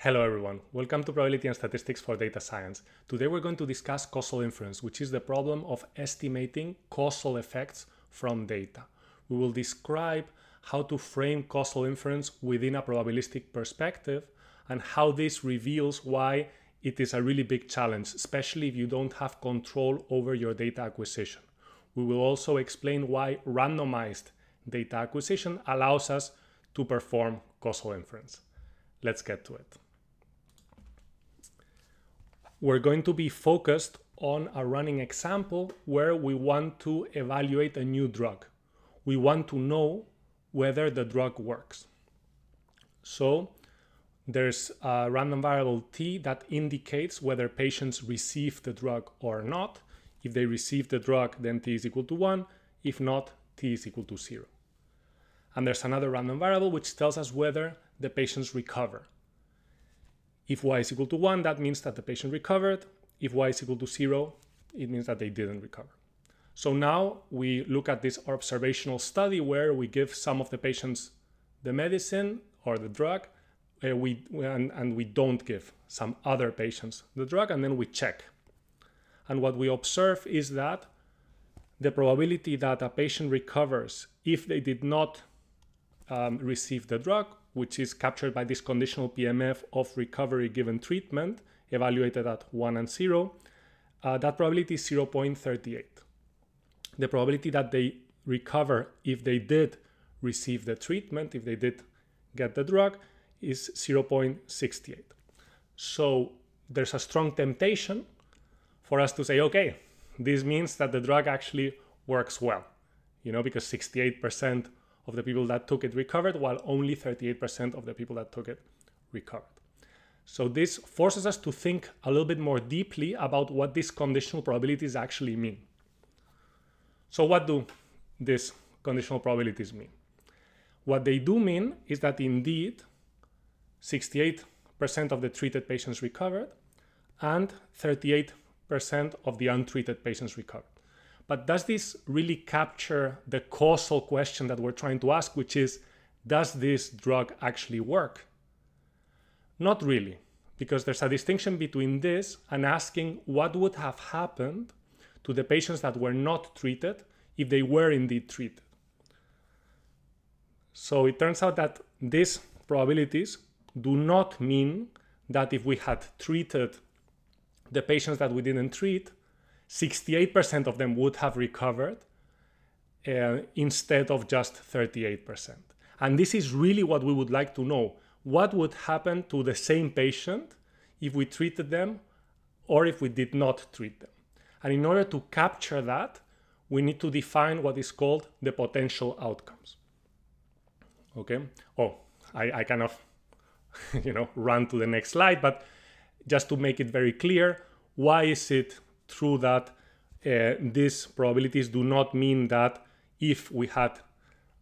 Hello everyone, welcome to Probability and Statistics for Data Science. Today we're going to discuss causal inference, which is the problem of estimating causal effects from data. We will describe how to frame causal inference within a probabilistic perspective and how this reveals why it is a really big challenge, especially if you don't have control over your data acquisition. We will also explain why randomized data acquisition allows us to perform causal inference. Let's get to it we're going to be focused on a running example where we want to evaluate a new drug. We want to know whether the drug works. So there's a random variable t that indicates whether patients receive the drug or not. If they receive the drug, then t is equal to 1. If not, t is equal to 0. And there's another random variable which tells us whether the patients recover. If y is equal to 1, that means that the patient recovered. If y is equal to 0, it means that they didn't recover. So now we look at this observational study where we give some of the patients the medicine or the drug, uh, we, and, and we don't give some other patients the drug, and then we check. And what we observe is that the probability that a patient recovers if they did not um, receive the drug which is captured by this conditional PMF of recovery given treatment, evaluated at 1 and 0, uh, that probability is 0.38. The probability that they recover if they did receive the treatment, if they did get the drug, is 0.68. So there's a strong temptation for us to say, okay, this means that the drug actually works well, you know, because 68% of the people that took it recovered, while only 38% of the people that took it recovered. So this forces us to think a little bit more deeply about what these conditional probabilities actually mean. So what do these conditional probabilities mean? What they do mean is that indeed 68% of the treated patients recovered and 38% of the untreated patients recovered. But does this really capture the causal question that we're trying to ask, which is, does this drug actually work? Not really, because there's a distinction between this and asking what would have happened to the patients that were not treated if they were indeed treated. So it turns out that these probabilities do not mean that if we had treated the patients that we didn't treat, 68% of them would have recovered uh, instead of just 38%. And this is really what we would like to know. What would happen to the same patient if we treated them or if we did not treat them? And in order to capture that, we need to define what is called the potential outcomes. Okay. Oh, I, I kind of, you know, run to the next slide, but just to make it very clear, why is it true that uh, these probabilities do not mean that if we had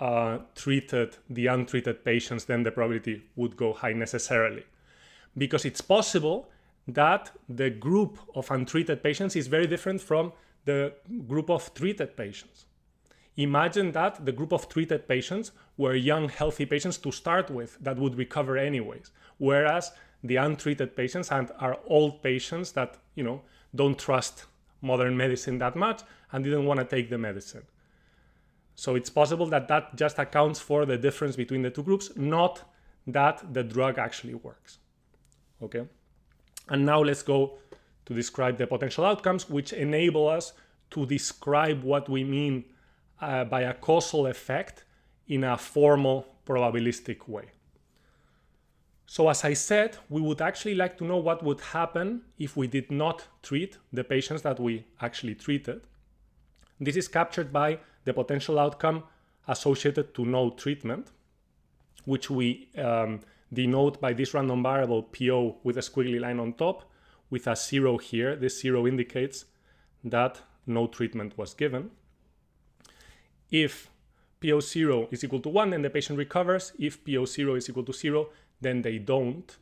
uh, treated the untreated patients, then the probability would go high necessarily. Because it's possible that the group of untreated patients is very different from the group of treated patients. Imagine that the group of treated patients were young, healthy patients to start with that would recover anyways, whereas the untreated patients and are old patients that you know don't trust modern medicine that much and didn't want to take the medicine. So it's possible that that just accounts for the difference between the two groups, not that the drug actually works. Okay. And now let's go to describe the potential outcomes, which enable us to describe what we mean uh, by a causal effect in a formal probabilistic way. So as I said, we would actually like to know what would happen if we did not treat the patients that we actually treated. This is captured by the potential outcome associated to no treatment, which we um, denote by this random variable PO with a squiggly line on top with a zero here. This zero indicates that no treatment was given. If PO0 is equal to 1, then the patient recovers. If PO0 is equal to 0, then they don't.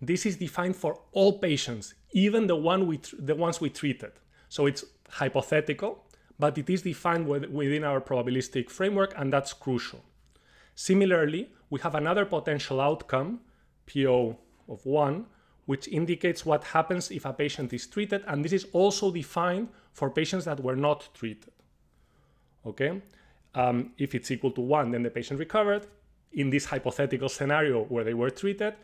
This is defined for all patients, even the, one we the ones we treated. So it's hypothetical, but it is defined within our probabilistic framework, and that's crucial. Similarly, we have another potential outcome, PO of 1, which indicates what happens if a patient is treated. And this is also defined for patients that were not treated. Okay? Um, if it's equal to 1, then the patient recovered. In this hypothetical scenario where they were treated,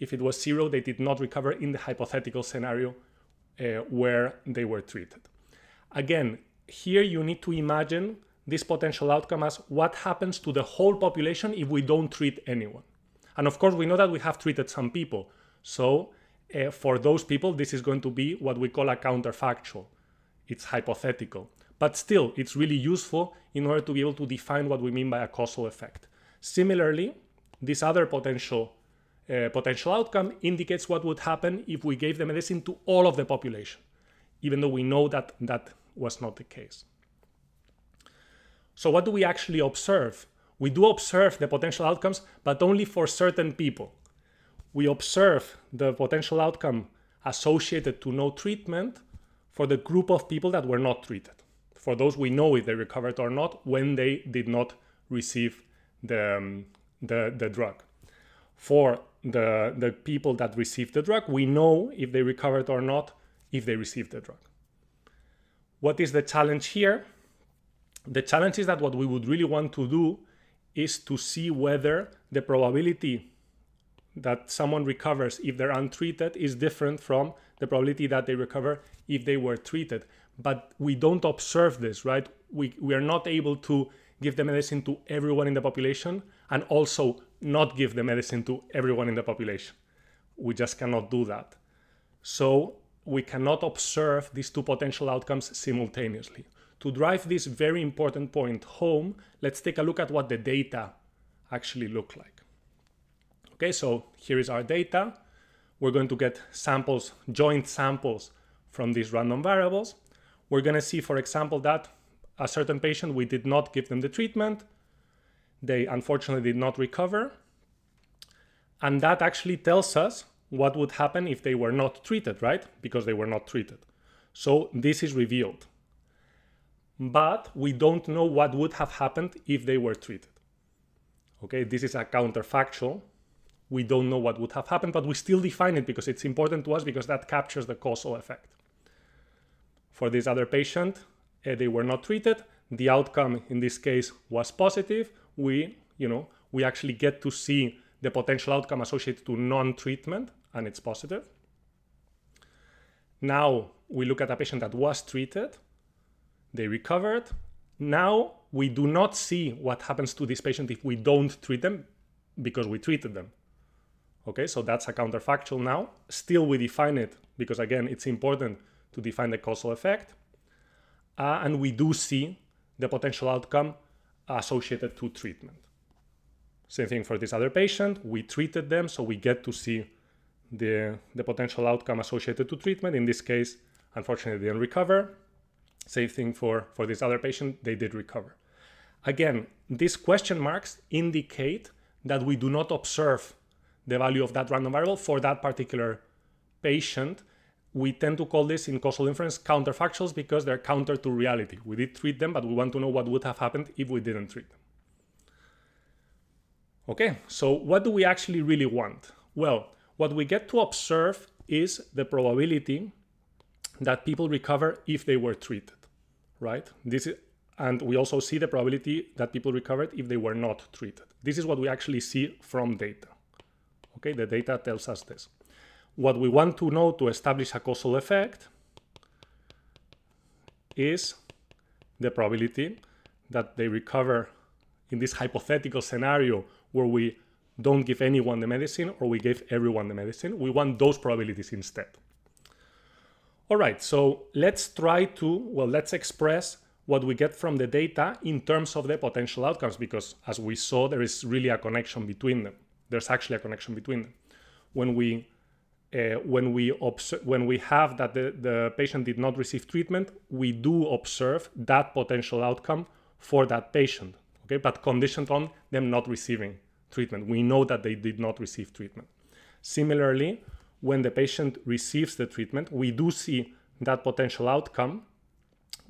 if it was 0, they did not recover in the hypothetical scenario uh, where they were treated. Again, here you need to imagine this potential outcome as what happens to the whole population if we don't treat anyone. And of course, we know that we have treated some people. So uh, for those people, this is going to be what we call a counterfactual. It's hypothetical. But still, it's really useful in order to be able to define what we mean by a causal effect. Similarly, this other potential uh, potential outcome indicates what would happen if we gave the medicine to all of the population, even though we know that that was not the case. So what do we actually observe? We do observe the potential outcomes, but only for certain people. We observe the potential outcome associated to no treatment for the group of people that were not treated. For those we know if they recovered or not when they did not receive the, um, the, the drug. For the, the people that received the drug, we know if they recovered or not if they received the drug. What is the challenge here? The challenge is that what we would really want to do is to see whether the probability that someone recovers if they're untreated is different from the probability that they recover if they were treated. But we don't observe this, right? We, we are not able to give the medicine to everyone in the population and also not give the medicine to everyone in the population. We just cannot do that. So we cannot observe these two potential outcomes simultaneously. To drive this very important point home, let's take a look at what the data actually look like. Okay, so here is our data. We're going to get samples, joint samples from these random variables. We're going to see, for example, that a certain patient, we did not give them the treatment. They unfortunately did not recover. And that actually tells us what would happen if they were not treated, right? Because they were not treated. So this is revealed. But we don't know what would have happened if they were treated. Okay, this is a counterfactual. We don't know what would have happened, but we still define it because it's important to us because that captures the causal effect. For this other patient, uh, they were not treated. The outcome in this case was positive. We, you know, we actually get to see the potential outcome associated to non-treatment, and it's positive. Now we look at a patient that was treated. They recovered. Now we do not see what happens to this patient if we don't treat them because we treated them. Okay, so that's a counterfactual now. Still, we define it because, again, it's important to define the causal effect uh, and we do see the potential outcome associated to treatment. Same thing for this other patient. We treated them, so we get to see the, the potential outcome associated to treatment. In this case, unfortunately, they didn't recover. Same thing for, for this other patient, they did recover. Again, these question marks indicate that we do not observe the value of that random variable for that particular patient we tend to call this in causal inference counterfactuals because they're counter to reality. We did treat them, but we want to know what would have happened if we didn't treat them. Okay, so what do we actually really want? Well, what we get to observe is the probability that people recover if they were treated, right? This is, and we also see the probability that people recovered if they were not treated. This is what we actually see from data. Okay, the data tells us this. What we want to know to establish a causal effect is the probability that they recover in this hypothetical scenario where we don't give anyone the medicine or we give everyone the medicine. We want those probabilities instead. All right, so let's try to, well, let's express what we get from the data in terms of the potential outcomes because as we saw, there is really a connection between them. There's actually a connection between them. When we uh, when we observe, when we have that the, the patient did not receive treatment, we do observe that potential outcome for that patient. Okay, but conditioned on them not receiving treatment. We know that they did not receive treatment. Similarly, when the patient receives the treatment, we do see that potential outcome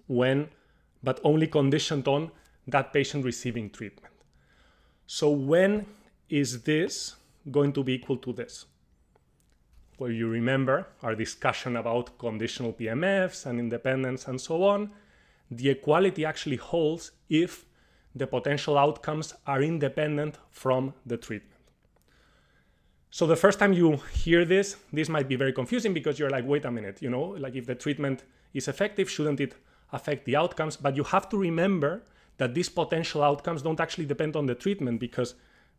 when, but only conditioned on that patient receiving treatment. So when is this going to be equal to this? Where you remember our discussion about conditional PMFs and independence and so on, the equality actually holds if the potential outcomes are independent from the treatment. So the first time you hear this, this might be very confusing because you're like, wait a minute, you know, like if the treatment is effective, shouldn't it affect the outcomes? But you have to remember that these potential outcomes don't actually depend on the treatment because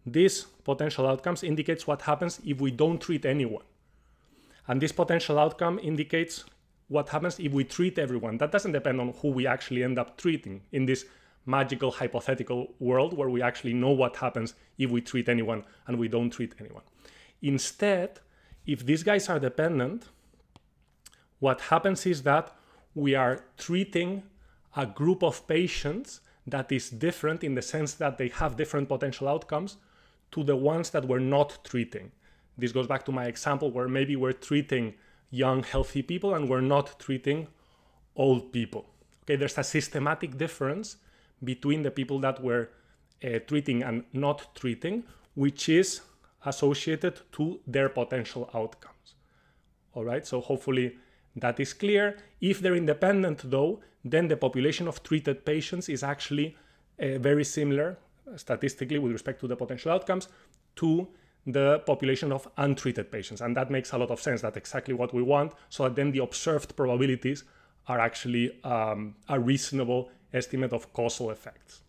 these potential outcomes indicates what happens if we don't treat anyone. And this potential outcome indicates what happens if we treat everyone. That doesn't depend on who we actually end up treating in this magical hypothetical world where we actually know what happens if we treat anyone and we don't treat anyone. Instead, if these guys are dependent, what happens is that we are treating a group of patients that is different in the sense that they have different potential outcomes to the ones that we're not treating. This goes back to my example where maybe we're treating young, healthy people and we're not treating old people. Okay, there's a systematic difference between the people that we're uh, treating and not treating, which is associated to their potential outcomes. All right, so hopefully that is clear. If they're independent, though, then the population of treated patients is actually uh, very similar statistically with respect to the potential outcomes to the population of untreated patients. And that makes a lot of sense. That's exactly what we want. So that then the observed probabilities are actually um, a reasonable estimate of causal effects.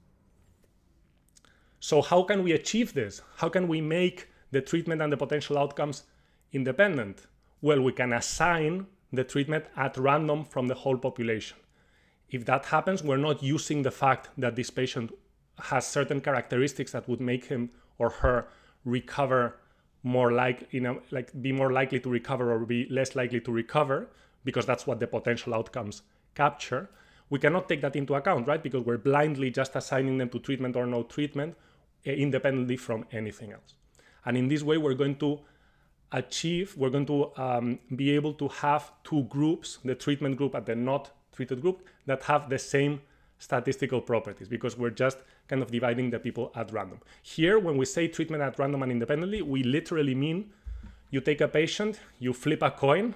So, how can we achieve this? How can we make the treatment and the potential outcomes independent? Well, we can assign the treatment at random from the whole population. If that happens, we're not using the fact that this patient has certain characteristics that would make him or her recover more like you know like be more likely to recover or be less likely to recover because that's what the potential outcomes capture. We cannot take that into account right? Because we're blindly just assigning them to treatment or no treatment eh, independently from anything else. And in this way we're going to achieve we're going to um, be able to have two groups the treatment group and the not treated group that have the same statistical properties because we're just kind of dividing the people at random. Here, when we say treatment at random and independently, we literally mean you take a patient, you flip a coin.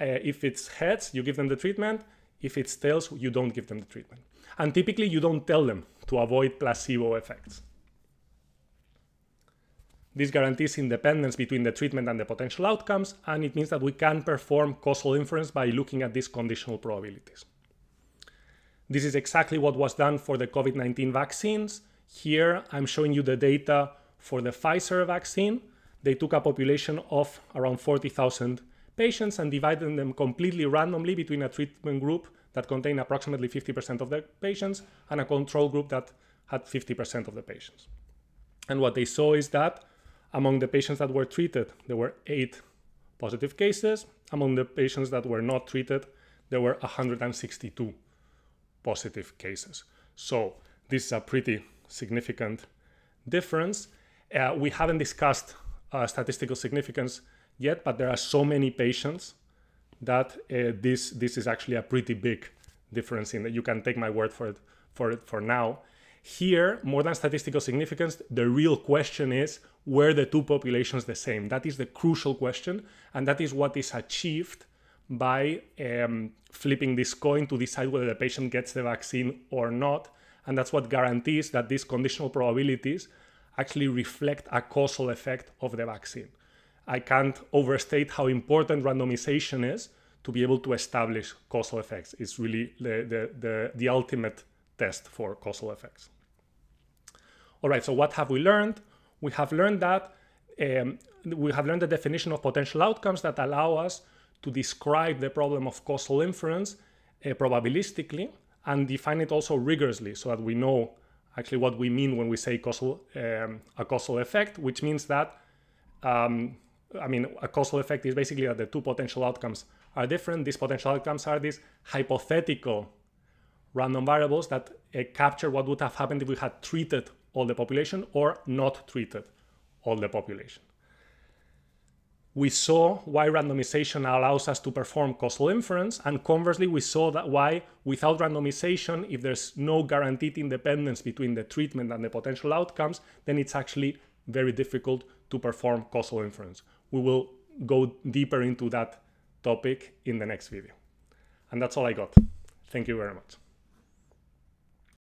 Uh, if it's heads, you give them the treatment. If it's tails, you don't give them the treatment. And typically, you don't tell them to avoid placebo effects. This guarantees independence between the treatment and the potential outcomes, and it means that we can perform causal inference by looking at these conditional probabilities. This is exactly what was done for the COVID 19 vaccines. Here I'm showing you the data for the Pfizer vaccine. They took a population of around 40,000 patients and divided them completely randomly between a treatment group that contained approximately 50% of the patients and a control group that had 50% of the patients. And what they saw is that among the patients that were treated, there were eight positive cases. Among the patients that were not treated, there were 162 positive cases. So this is a pretty significant difference. Uh, we haven't discussed uh, statistical significance yet, but there are so many patients that uh, this this is actually a pretty big difference in that you can take my word for it for it for now. Here, more than statistical significance, the real question is were the two populations the same? That is the crucial question, and that is what is achieved by um, flipping this coin to decide whether the patient gets the vaccine or not. And that's what guarantees that these conditional probabilities actually reflect a causal effect of the vaccine. I can't overstate how important randomization is to be able to establish causal effects. It's really the, the, the, the ultimate test for causal effects. All right, so what have we learned? We have learned that um, we have learned the definition of potential outcomes that allow us to describe the problem of causal inference uh, probabilistically and define it also rigorously so that we know actually what we mean when we say causal um, a causal effect, which means that um, I mean a causal effect is basically that the two potential outcomes are different. These potential outcomes are these hypothetical random variables that uh, capture what would have happened if we had treated all the population or not treated all the population we saw why randomization allows us to perform causal inference, and conversely, we saw that why, without randomization, if there's no guaranteed independence between the treatment and the potential outcomes, then it's actually very difficult to perform causal inference. We will go deeper into that topic in the next video. And that's all I got. Thank you very much.